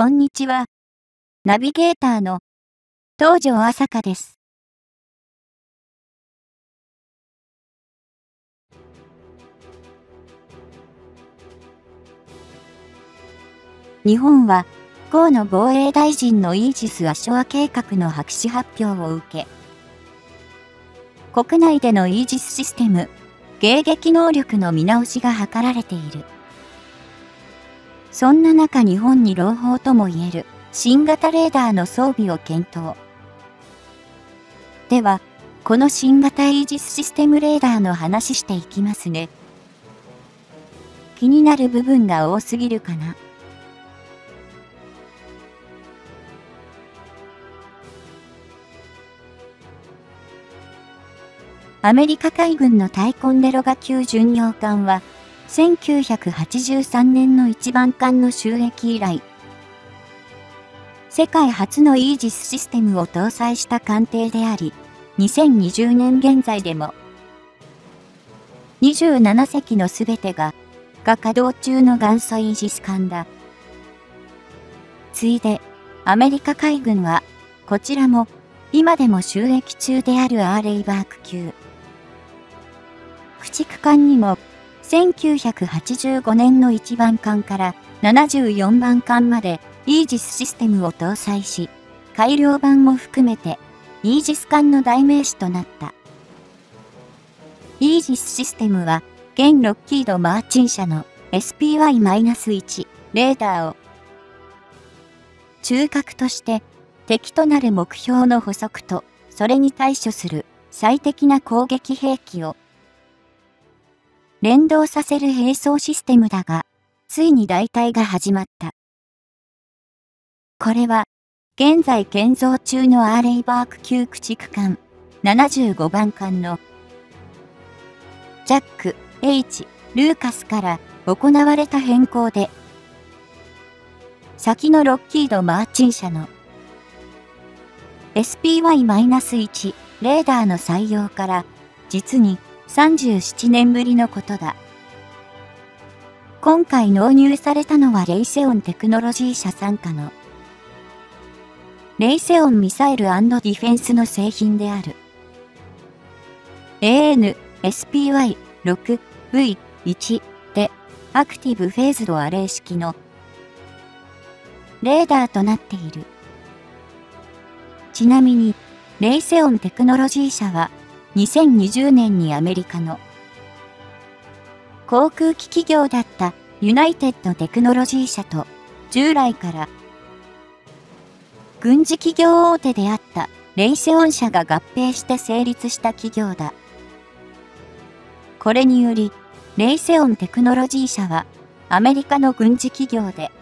こんにちは。ナビゲーターの東條朝香です。日本は河野防衛大臣のイージス・アショア計画の白紙発表を受け、国内でのイージスシステム、迎撃能力の見直しが図られている。そんな中日本に朗報とも言える新型レーダーの装備を検討。では、この新型イージスシステムレーダーの話していきますね。気になる部分が多すぎるかな。アメリカ海軍のタイコンデロガ級巡洋艦は、1983年の一番艦の収益以来、世界初のイージスシステムを搭載した艦艇であり、2020年現在でも、27隻のすべてが、が稼働中の元祖イージス艦だ。ついで、アメリカ海軍は、こちらも、今でも収益中であるアーレイバーク級。駆逐艦にも、1985年の1番艦から74番艦までイージスシステムを搭載し、改良版も含めて、イージス艦の代名詞となった。イージスシステムは、現ロッキード・マーチン社の SPY-1 レーダーを中核として敵となる目標の補足とそれに対処する最適な攻撃兵器を連動させる並走システムだが、ついに代替が始まった。これは、現在建造中のアーレイバーク級駆逐艦75番艦のジャック、H、ルーカスから行われた変更で、先のロッキード・マーチン社の SPY-1 レーダーの採用から実に37年ぶりのことだ。今回納入されたのはレイセオンテクノロジー社参加のレイセオンミサイルディフェンスの製品である。AN-SPY-6V1 でアクティブフェーズドアレイ式のレーダーとなっている。ちなみに、レイセオンテクノロジー社は2020年にアメリカの航空機企業だったユナイテッドテクノロジー社と従来から軍事企業大手であったレイセオン社が合併して成立した企業だ。これにより、レイセオンテクノロジー社はアメリカの軍事企業で、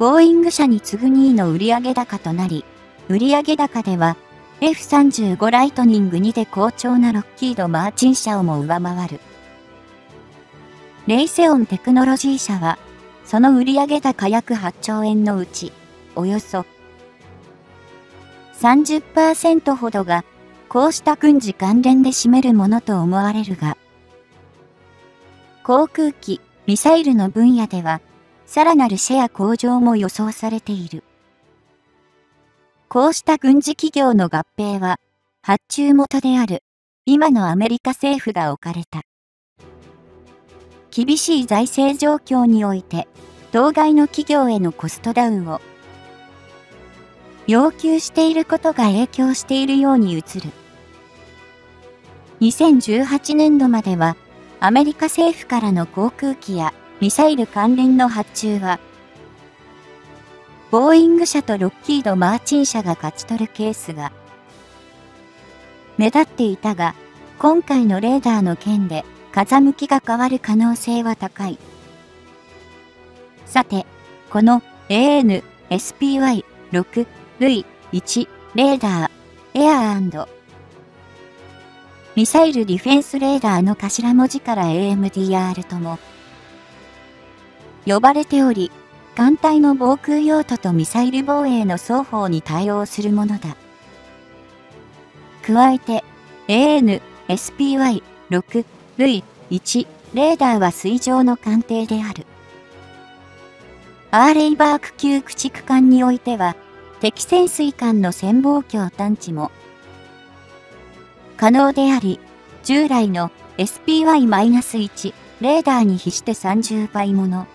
ボーイング社に次ぐ2位の売上高となり、売上高では F35 ライトニング2で好調なロッキード・マーチン社をも上回る。レイセオンテクノロジー社は、その売上高約8兆円のうち、およそ30%ほどが、こうした軍事関連で占めるものと思われるが、航空機、ミサイルの分野では、さらなるシェア向上も予想されている。こうした軍事企業の合併は、発注元である、今のアメリカ政府が置かれた。厳しい財政状況において、当該の企業へのコストダウンを要求していることが影響しているように映る。2018年度までは、アメリカ政府からの航空機やミサイル関連の発注は、ボーイング社とロッキード・マーチン社が勝ち取るケースが目立っていたが、今回のレーダーの件で風向きが変わる可能性は高い。さて、この AN-SPY-6 V1 レーダー、エアーミサイルディフェンスレーダーの頭文字から AMDR とも呼ばれており、艦隊の防空用途とミサイル防衛の双方に対応するものだ。加えて、AN、SPY、6、V、1、レーダーは水上の艦艇である。アーレイバーク級駆逐艦においては、敵潜水艦の潜望鏡探知も可能であり、従来の SPY-1 レーダーに比して30倍もの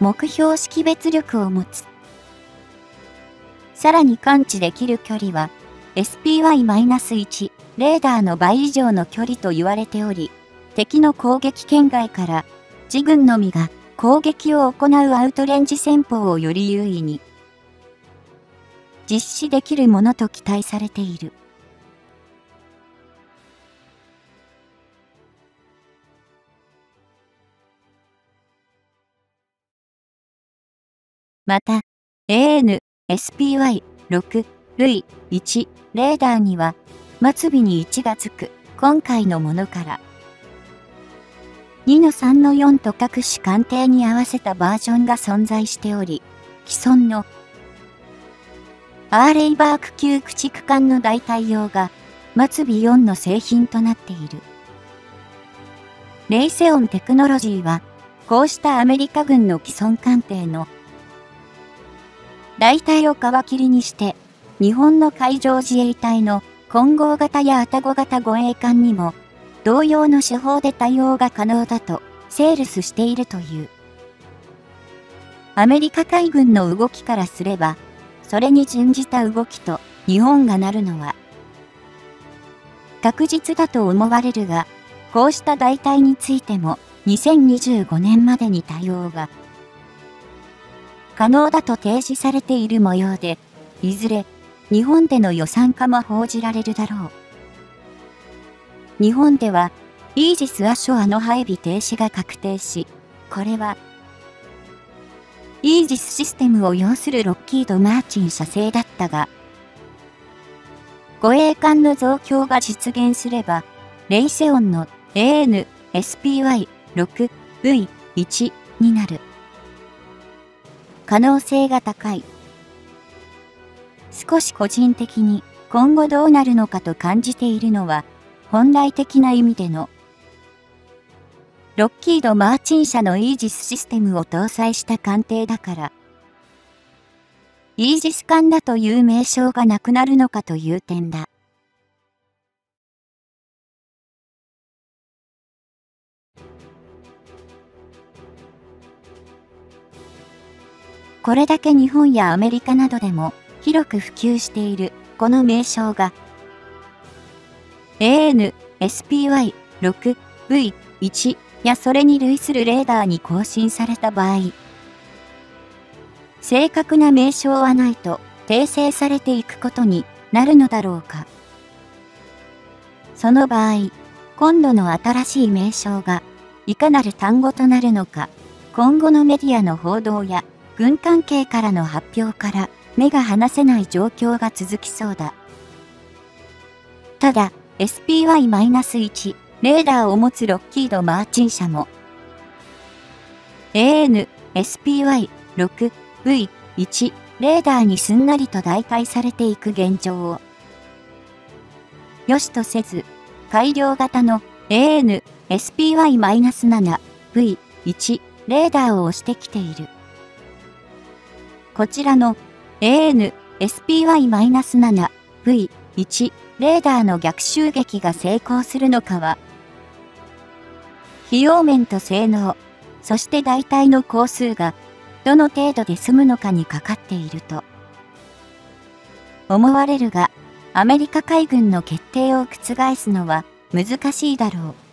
目標識別力を持つ。さらに感知できる距離は SPY-1 レーダーの倍以上の距離と言われており、敵の攻撃圏外から自軍のみが攻撃を行うアウトレンジ戦法をより優位に実施できるものと期待されている。また、AN、SPY、6、類、1、レーダーには、末尾に1がつく、今回のものから、2の3の4と各種鑑定に合わせたバージョンが存在しており、既存のアーレイバーク級駆逐艦の代替用が末尾4の製品となっている。レイセオンテクノロジーは、こうしたアメリカ軍の既存艦艇の代替を皮切りにして、日本の海上自衛隊の混合型やアタゴ型護衛艦にも、同様の手法で対応が可能だと、セールスしているという。アメリカ海軍の動きからすれば、それに準じた動きと日本がなるのは、確実だと思われるが、こうした代替についても2025年までに対応が可能だと提示されている模様で、いずれ日本での予算化も報じられるだろう。日本では、イージス・アショアの配備停止が確定し、これは、イージスシステムを要するロッキード・マーチン社製だったが、護衛艦の増強が実現すれば、レイセオンの AN、SPY、6、V1 になる。可能性が高い。少し個人的に今後どうなるのかと感じているのは、本来的な意味での、ロッキード・マーチン社のイージスシステムを搭載した艦艇だから、イージス艦だという名称がなくなるのかという点だ。これだけ日本やアメリカなどでも広く普及しているこの名称が AN、SPY、6、V、1やそれに類するレーダーに更新された場合、正確な名称はないと訂正されていくことになるのだろうか。その場合、今度の新しい名称がいかなる単語となるのか、今後のメディアの報道や軍関係からの発表から目が離せない状況が続きそうだ。ただ、SPY-1 レーダーを持つロッキード・マーチン社も AN、SPY、6、V、1レーダーにすんなりと代替されていく現状をよしとせず、改良型の AN、SPY-7、V、1レーダーを押してきている。こちらの AN SPY-7 V1 レーダーの逆襲撃が成功するのかは、費用面と性能、そして大体の工数がどの程度で済むのかにかかっていると思われるが、アメリカ海軍の決定を覆すのは難しいだろう。